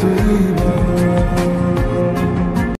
tu